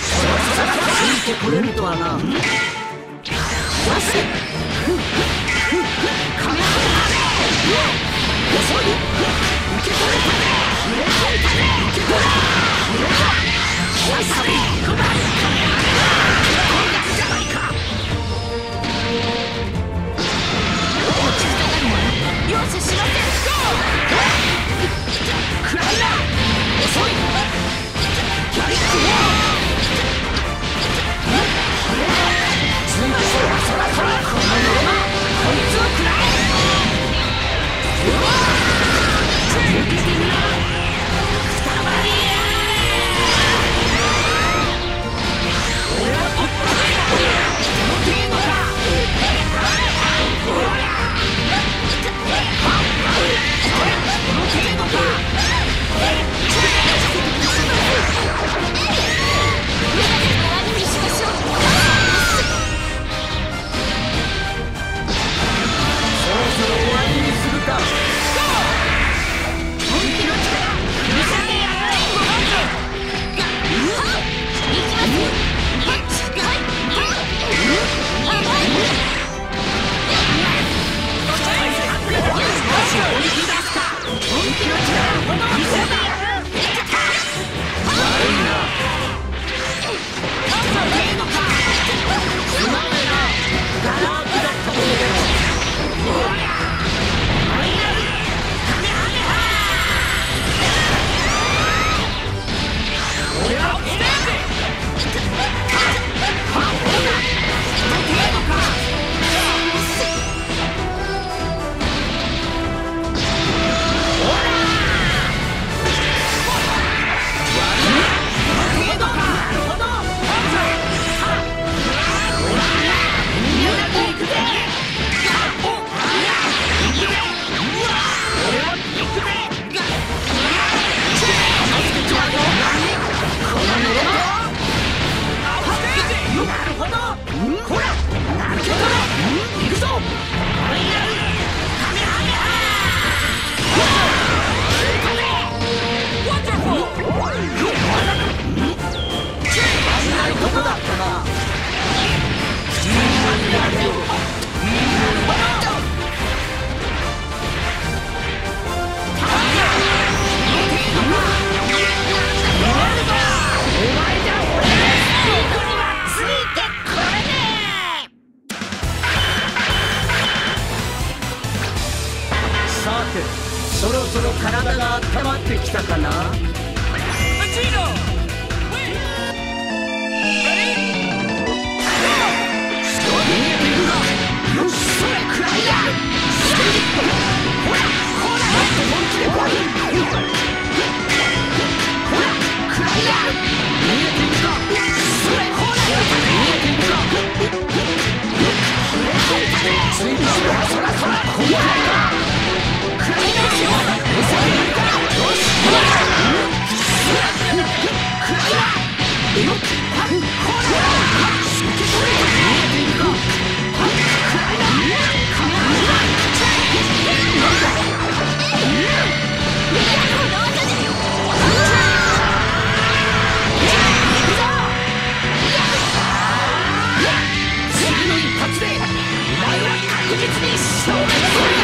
ついてこれるとはな。確実に勝利する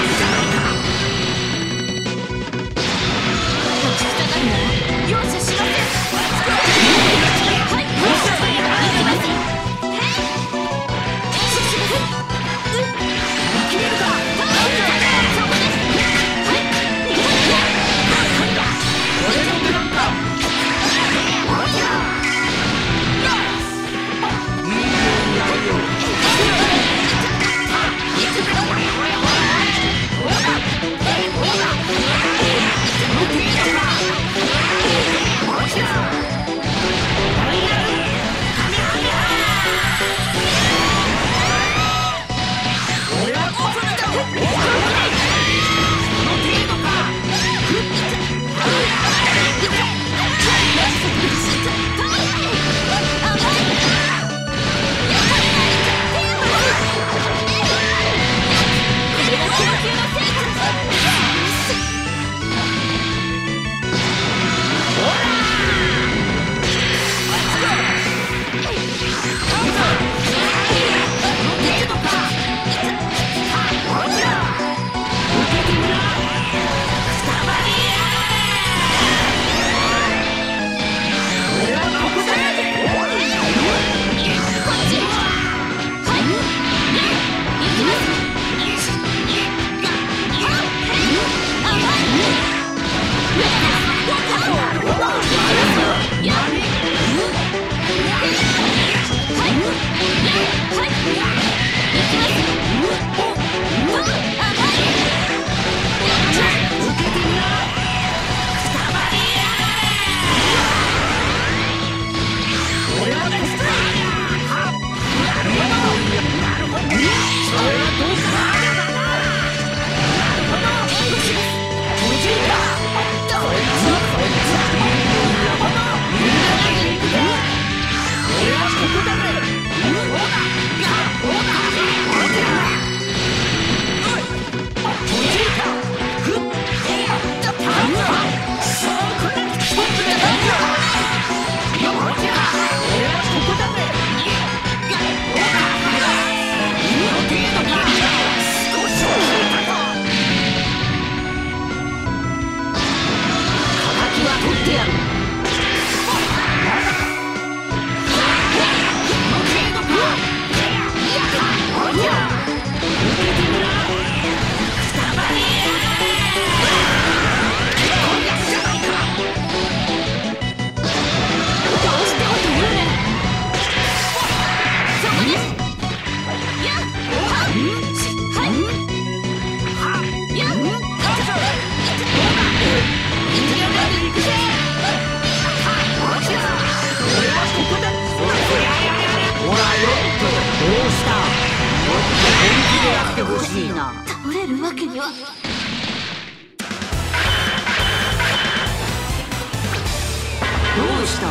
うした？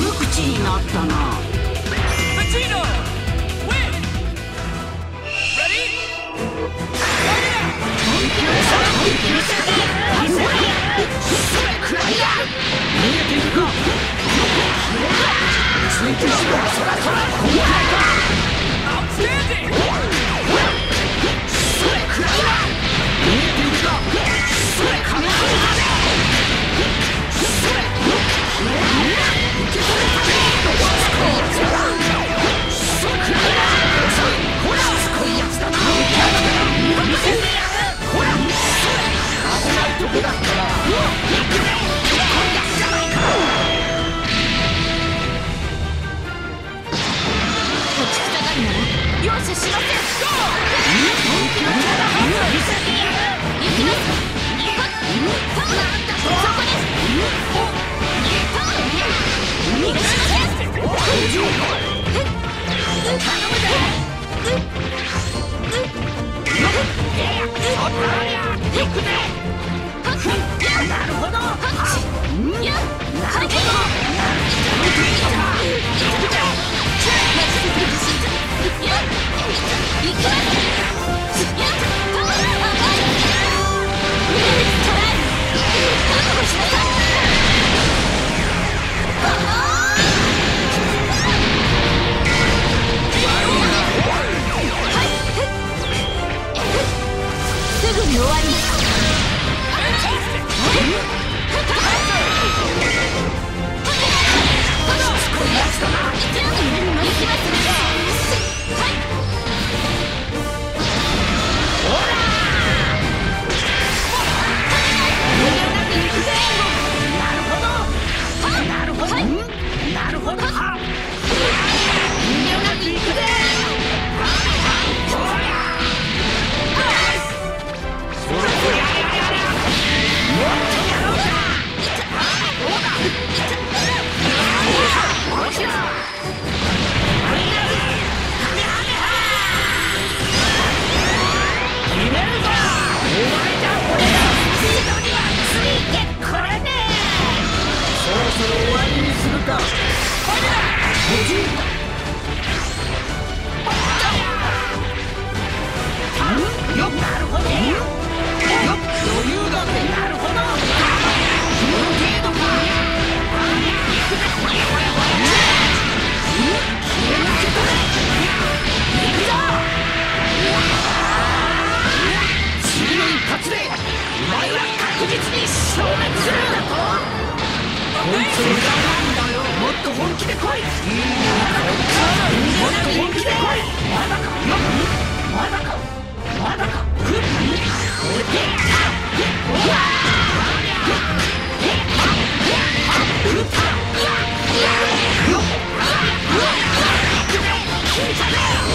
無口になったな。追求しろそらそらすぐ次の一発でお前は確実に消滅するだとこいつなんだよもっと本気で来いいいもっと本気で来いまだかよまだかまだかふっおいでうわ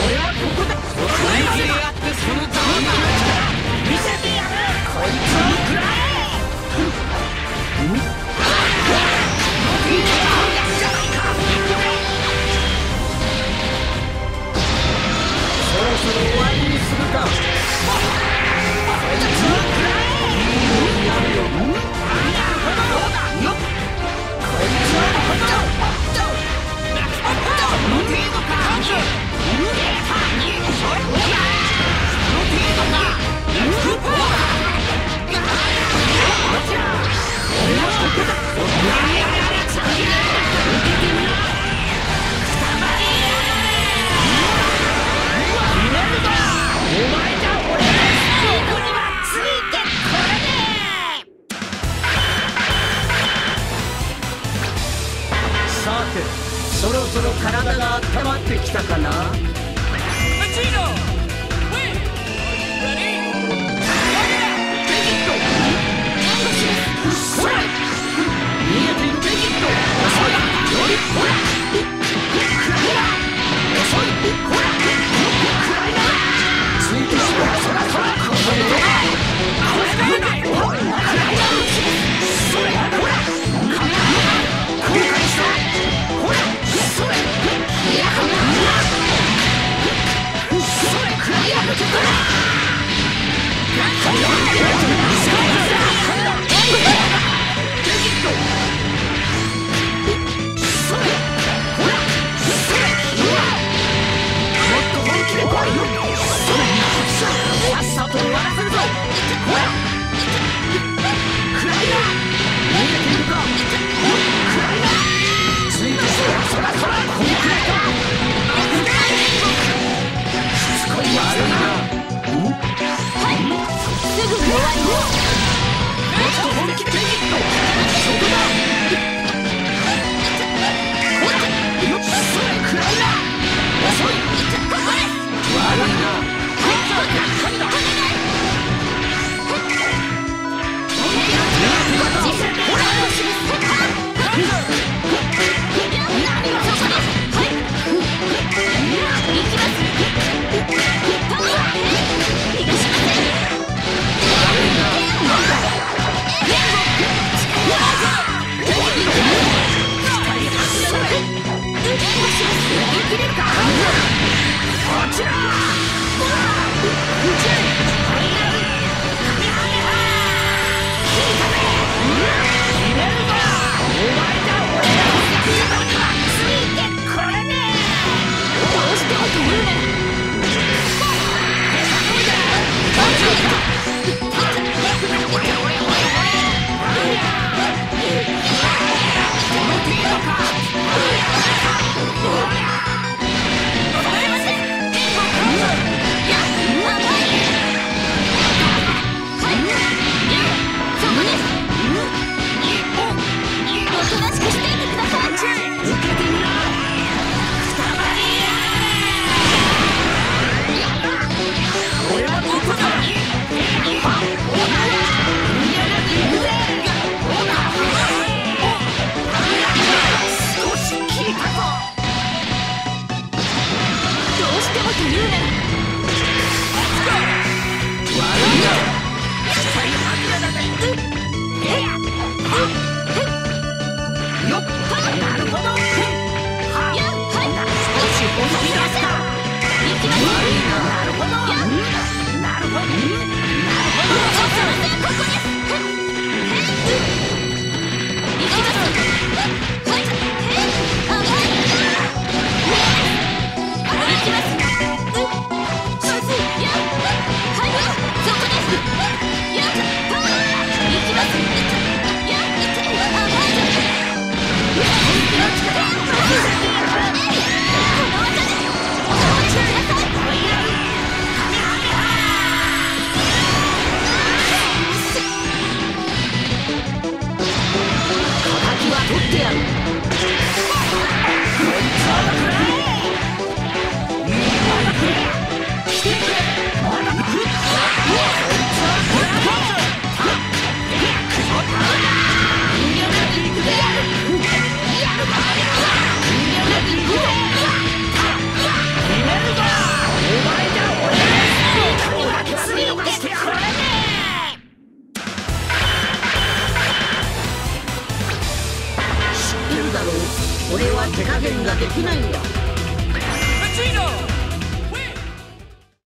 俺はここだこいつにやってそのざまな見せてやるこいつを食らえ。そろ体が温まってきたかな？い。てしろそらそらこれでこれだそらそらこのくらいかしつこいやつだすぐ終わり。よ